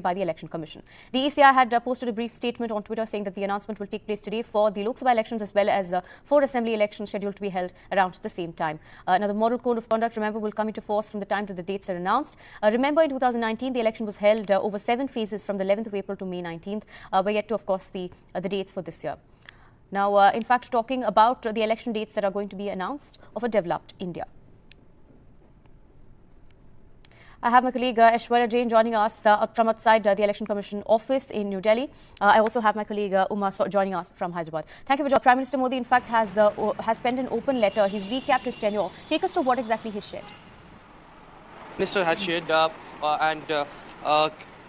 by the Election Commission. The ECI had uh, posted a brief statement on Twitter saying that the announcement will take place today for the Lok Sabha elections as well as uh, four assembly elections scheduled to be held around the same time. Uh, now, the model code of conduct, remember, will come into force from the time that the dates are announced. Uh, remember, in 2019, the election was held uh, over seven phases from the 11th of April to May 19th. Uh, we're yet to, of course, see uh, the dates for this year. Now, uh, in fact, talking about the election dates that are going to be announced of a developed India. I have my colleague uh, Aishwarya Jain joining us uh, from outside uh, the Election Commission office in New Delhi. Uh, I also have my colleague uh, Uma joining us from Hyderabad. Thank you for joining. Prime Minister Modi, in fact, has uh, has penned an open letter. He's recapped his tenure. Take us to what exactly he shared. Minister had shared, uh, and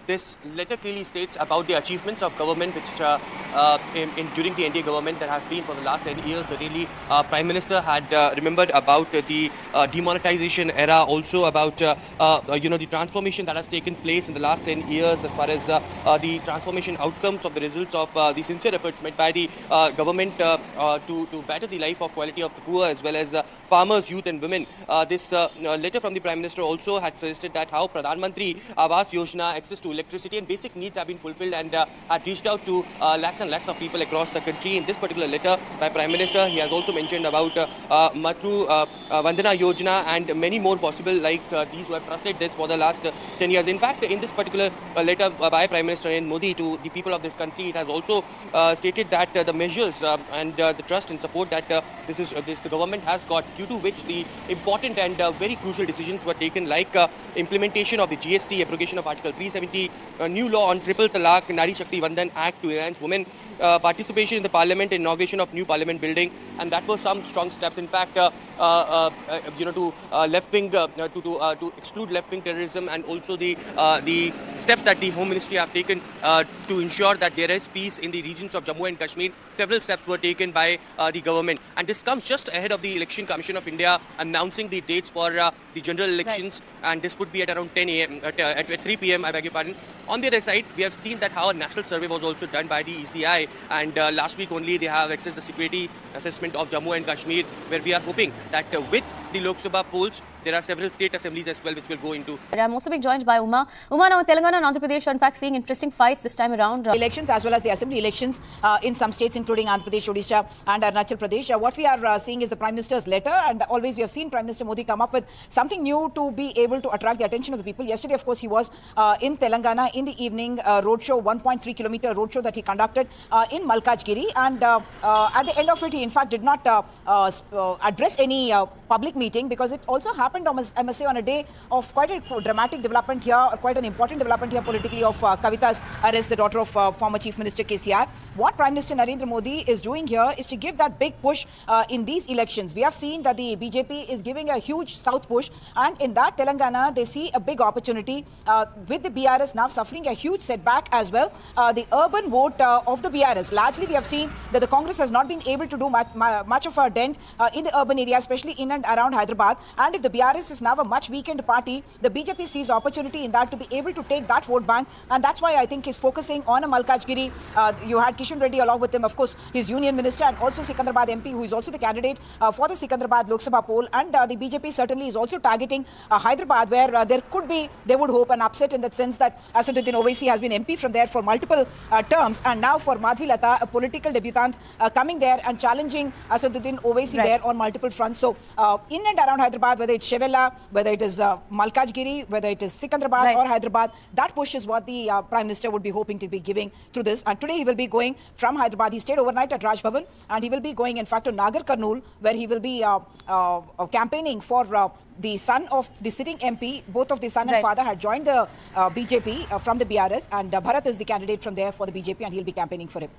this letter clearly states about the achievements of government, which uh, uh, in, in during the NDA government that has been for the last 10 years. Really, uh, Prime Minister had uh, remembered about the uh, demonetization era, also about uh, you know the transformation that has taken place in the last 10 years, as far as the transformation outcomes of the results of the sincere efforts made by the government to to better the life of quality of the poor as well as farmers, youth, and women. This letter from the Prime Minister also had suggested that how Pradhan Mantri Awas Yojana, access to electricity and basic needs have been fulfilled and uh, reached out to uh, lakhs and lakhs of people across the country. In this particular letter by Prime Minister, he has also mentioned about uh, uh, Matru uh, Vandana Yojana and many more possible like these who have trusted this for the last uh, 10 years. In fact, in this particular letter by Prime Minister Narendra Modi to the people of this country, it has also stated that the measures and the trust and support that this is this the government has got, due to which the important and very crucial decisions were taken, like implementation of the GST, abrogation of Article 370, a new law on triple talaq, Nari Shakti Vandan Act to enhance women uh, participation in the parliament, inauguration of new parliament building, and that was some strong steps. In fact, uh, uh, uh, uh, you know, to uh, left wing uh, to to, uh, to exclude left wing terrorism, and also the uh, the steps that the Home Ministry have taken uh, to ensure that there is peace in the regions of Jammu and Kashmir. Several steps were taken by uh, the government, and this comes just ahead of the Election Commission of India announcing the dates for uh, the general elections, and this would be at around 10 a.m. At, uh, at 3 p.m. I beg your pardon. On the other side, we have seen that how a national survey was also done by the ECI, and uh, last week only they have accessed the security assessment of Jammu and Kashmir, where we are hoping that uh, with the Lok Sabha polls, there are several state assemblies as well which will go into I'm also being joined by Uma. Uma, now Telangana and Andhra Pradesh are in fact seeing interesting fights this time around. Elections as well as the assembly elections uh, in some states including Andhra Pradesh, Odisha and Arunachal Pradesh. Uh, what we are uh, seeing is the Prime Minister's letter and always we have seen Prime Minister Modi come up with something new to be able to attract the attention of the people. Yesterday of course he was uh, in Telangana in the evening uh, roadshow, 1.3 kilometer roadshow that he conducted uh, in Malkajgiri and uh, uh, at the end of it he in fact did not uh, uh, uh, address any uh, public meeting because it also happened Must, I must say on a day of quite a dramatic development here, quite an important development here politically of uh, Kavitha's arrest, the daughter of uh, former Chief Minister KCR. What Prime Minister Narendra Modi is doing here is to give that big push uh, in these elections. We have seen that the BJP is giving a huge south push, and in that Telangana they see a big opportunity uh, with the BRS now suffering a huge setback as well. Uh, the urban vote uh, of the BRS, largely we have seen that the Congress has not been able to do much, much of a dent in the urban area, especially in and around Hyderabad. And if the BRS is now a much weakened party, the BJP sees opportunity in that to be able to take that vote bank, and that's why I think he's focusing on a Malkajgiri. Uh, you had Kishan Reddy along with him, of course, his union minister, and also Secunderabad MP, who is also the candidate uh, for the Secunderabad Lok Sabha poll. And uh, the BJP certainly is also targeting uh, Hyderabad, where uh, there could be, they would hope, an upset in that sense that Asaduddin Owaisi has been MP from there for multiple uh, terms, and now for Madhavi Latha, a political debutant, uh, coming there and challenging Asaduddin Owaisi Right. there on multiple fronts. So, uh, in and around Hyderabad, whether it's Chevella, whether it is uh, Malkajgiri, whether it is Secunderabad Right. or Hyderabad, that push is what the uh, Prime Minister would be hoping to be giving through this. And today he will be going from Hyderabad. He stayed overnight at Raj Bhavan and he will be going, in fact, to Nagarkurnool, where he will be uh, uh, uh, campaigning for. Uh, the son of the sitting MP, both of the son and father had joined the uh, BJP uh, from the BRS, and uh, Bharat is the candidate from there for the BJP, and he'll be campaigning for him.